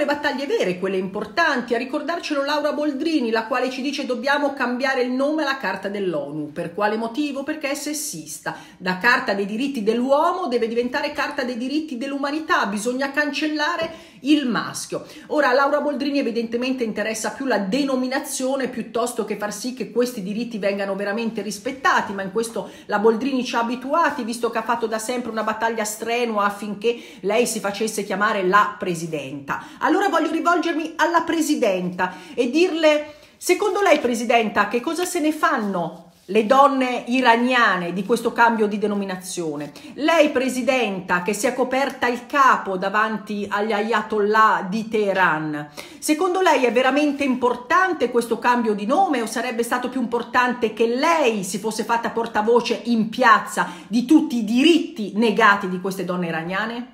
le battaglie vere, quelle importanti, a ricordarcelo Laura Boldrini, la quale ci dice dobbiamo cambiare il nome alla Carta dell'ONU. Per quale motivo? Perché è sessista. Da Carta dei diritti dell'uomo deve diventare Carta dei diritti dell'umanità, bisogna cancellare il maschio. Ora Laura Boldrini evidentemente interessa più la denominazione piuttosto che far sì che questi diritti vengano veramente rispettati, ma in questo la Boldrini ci ha abituati, visto che ha fatto da sempre una battaglia strenua affinché lei si facesse chiamare la presidenta. Allora voglio rivolgermi alla presidenta e dirle, secondo lei presidenta, che cosa se ne fanno le donne iraniane di questo cambio di denominazione. Lei, presidenta, che si è coperta il capo davanti agli ayatollah di Teheran, secondo lei è veramente importante questo cambio di nome o sarebbe stato più importante che lei si fosse fatta portavoce in piazza di tutti i diritti negati di queste donne iraniane?